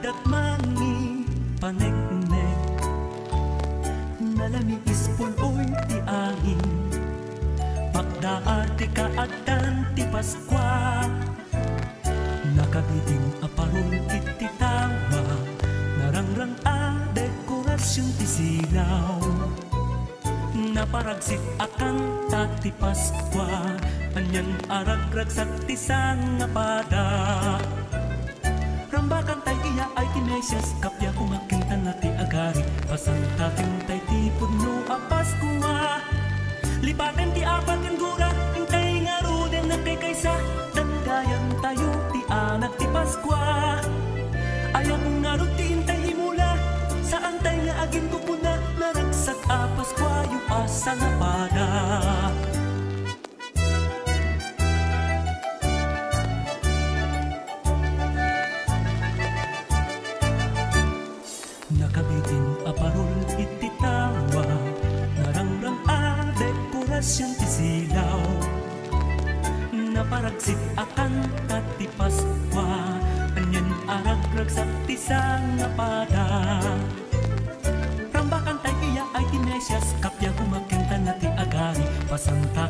Sinagdat mangi paneknek Nalami ispuloy ti angin Pagdaar ti kaatan ti Paskwa Nakabiting aparol iti tawa Narangrang a dekorasyon ti silaw Naparagsit akan tati Paskwa. Anyan aragrag sa tisang nga iya ay tinesias Kapya kumakinta na ti agari. Pasantatin tay ti puno a Paskwa Lipaten ti apat yung gura Intay nga ruden na kay kaysa Dandayan tayo ti anak ti Paskwa Ayaw dekorasyon ti silaw Naparagsit akan tati Paskwa Anyan aragrag sa tisang nga pada Rambakan tay iya ay tinesias Kapya kumakenta na ti agari. Pasantakin